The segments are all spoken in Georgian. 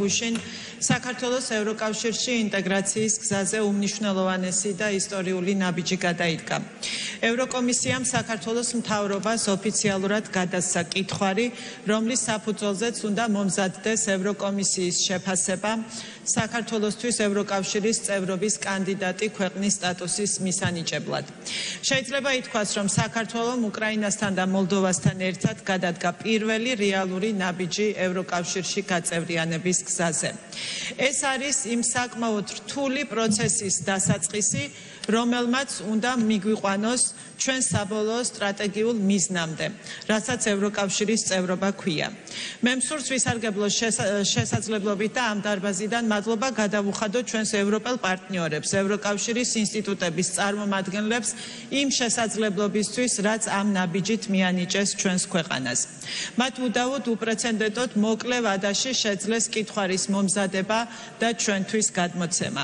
გუშინ საქართველოს ევროკავშირში ინტეგრაციის გზაზე უმნიშვნელოვანესი და ისტორიული ნაბიჯი გადაიდგა. ევროკომისიამ საქართველოს მთავრობას ოფიციალურად გადასცა კითხვარი, რომლის საფუძველზეც უნდა მომზადდეს ევროკომისიის შეფასება საქართველოსთვის ევროკავშირის წევრობის კანდიდატი ქვეყნის სტატუსის მისანიჭებლად. შეიძლება ითქვას, რომ საქართველოს უკრაინასთან და მოლდოვასთან ერთად გადადგა პირველი რეალური ნაბიჯი ევროკავშირში გაწევრიანების გზაზე. ეს არის იმ საკმაოდ რთული პროცესის დასაწყისი, რომელმაც უნდა მიგვიყვანოს ჩვენ საბოლოო სტრატეგიულ მიზნამდე, რასაც ევროკავშირის წევრობა ქვია. მე მსურს ვისარგებლო შესაძლებლობით და ამ დარბაზიდან მადლობა გადავუხადო ჩვენს ევროპელ პარტნიორებს, ევროკავშირის ინსტიტუტების წარმომადგენლებს იმ შესაძლებლობისთვის, რაც ამ ნაბიჯით მიანიჭეს ჩვენს ქვეყანას. მათ უდავოდ უპრეცედენტოდ მოკლე ვადაში შეძლეს კითხვარის მომზადება და ჩვენთვის გადმოცემა.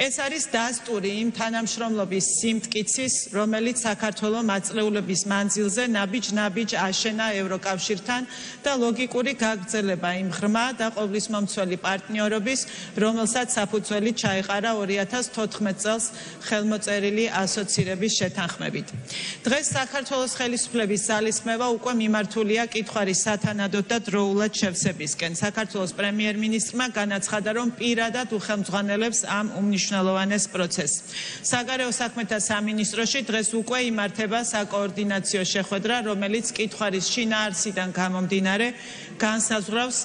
ეს არის დასტური იმ თანამშრომლობის სიმტკიცის, რომელიც საქართველოს მაწლეულების მანძილზე ნაბიჯ-ნაბიჯ აშენა ევროკავშირთან და ლოგიკური გაგრძელება იმ ღრმა და ყოვლისმომცველი პარტნიორობის, რომელსაც საფუძველი ჩაეყარა 2014 წელს ხელმოწერილი ასოცირების შეთანხმებით. დღეს საქართველოს ხელისუფლების ძალისხმევა უკვე მიმართულია კითხვარის სათანადოდ და დროულად შევსებისკენ. საქართველოს პრემიერ-მინისტრმა განაცხადა, რომ პირადად უხელმძღვანელებს ამ უმნიშვნელოვანეს პროცესს. საგარეო საქმეთა სამინისტროში დღეს უკვე იმართება საკოორდინაციო შეხვედრა, რომელიც კითხვარის შინაარსიდან გამომდინარე განსაზღვრავს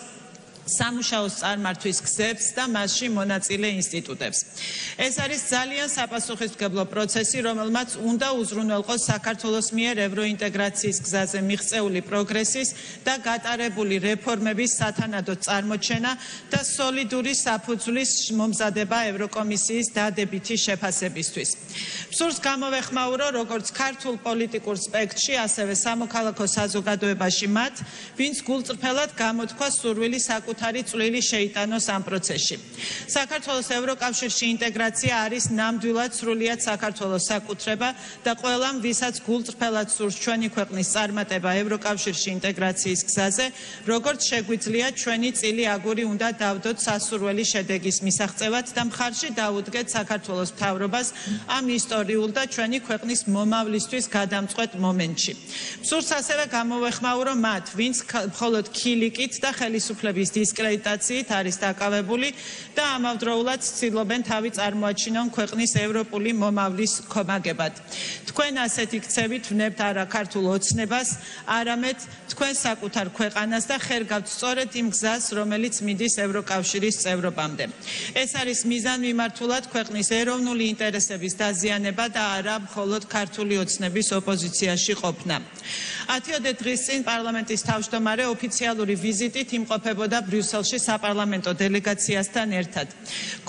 სამუშაოს წარმართვის გზებს და მასში მონაწილე ინსტიტუტებს. ეს არის ძალიან საპასუხისმგებლო პროცესი, რომელმაც უნდა უზრუნველყოს საქართველოს მიერ ევროინტეგრაციის გზაზე მიღწეული პროგრესის და გატარებული რეფორმების სათანადო წარმოჩენა და სოლიდური საფუძვლის მომზადება ევროკომისიის დადებითი შეფასებისთვის. სურს გამოვეხმაურო როგორც ქართულ პოლიტიკურ სპექტრში, ასევე სამოქალაქო საზოგადოებაში მათ, ვინც გულწრფელად გამოთქვა სურვილი საკუთარ საკუთარი წვლილი შეიტანოს ამ პროცესში. საქართველოს ევროკავშირში ინტეგრაცია არის ნამდვილად სრულიად საქართველოს საკუთრება და ყველამ, ვისაც გულწრფელად სურს ჩვენი ქვეყნის წარმატება ევროკავშირში ინტეგრაციის გზაზე, როგორც შეგვიძლია ჩვენი წილი აგური უნდა დავდოთ სასურველი შედეგის მისაღწევად და მხარში დაუდგეთ საქართველოს მთავრობას ამ ისტორიულ და ჩვენი ქვეყნის მომავლისთვის გადამწყვეტ მომენტში. სურს ასევე გამოვეხმაურო მათ, ვინც მხოლოდ ქილიკით და ხელისუფლების დისკრედიტაციით არის დაკავებული და ამავდროულად ცდილობენ თავი წარმოაჩინონ ქვეყნის ევროპული მომავლის კომაგებად. თქვენ ასეთ იქცევით ვნებთ არა ქართულ ოცნებას, არამედ თქვენ საკუთარ ქვეყანას და ხერგავთ სწორედ იმ გზას, რომელიც მიდის ევროკავშირის წევრობამდე. ეს არის მიზანმიმართულად ქვეყნის ეროვნული ინტერესების დაზიანება და არა მხოლოდ ქართული ოცნების ოპოზიციაში ყოფნა. 10 დღის წინ პარლამენტის თავმჯდომარე ოფიციალური ვიზიტით იმყოფებოდა ბრიუსელში საპარლამენტო დელეგაციასთან ერთად.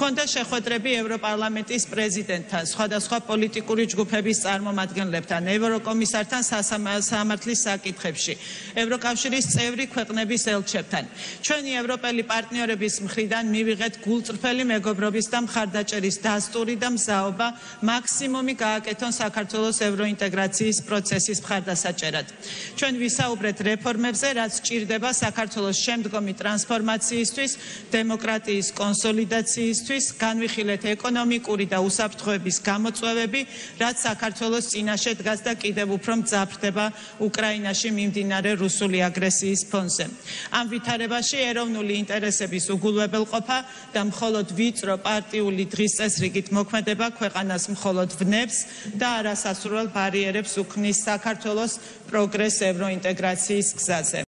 ქონდა შეხვედრები ევროპარლამენტის პრეზიდენტთან, სხვადასხვა პოლიტიკური ჯგუფების წარმომადგენლებთან, ევროკომისართან სასამართლის საკითხებში, ევროკავშირის წევრი ქვეყნების ელჩებთან. ჩვენი ევროპელი პარტნიორების მხრიდან მივიღეთ გულწრფელი მეგობრობის და მხარდაჭერის დასტური და მზაობა მაქსიმუმი გააკეთონ საქართველოს ევროინტეგრაციის პროცესის მხარდასაჭერად. ჩვენ ვისაუბრეთ რეფორმებზე, რაც ჭირდება საქართველოს შემდგომი ტრანსფორმაციის ტრანსფორმაციისთვის, დემოკრატიის კონსოლიდაციისთვის, განვიხილეთ ეკონომიკური და უსაფრთხოების გამოწვევები, რაც საქართველოს წინაშე დგას და კიდევ უფრო მძაფრდება უკრაინაში მიმდინარე რუსული აგრესიის ფონზე. ამ ვითარებაში ეროვნული ინტერესების უგულებელყოფა და მხოლოდ ვიწრო პარტიული დღის წესრიგით მოქმედება ქვეყანას მხოლოდ ვნებს და არასასურველ ბარიერებს უქმნის საქართველოს პროგრეს ევროინტეგრაციის გზაზე.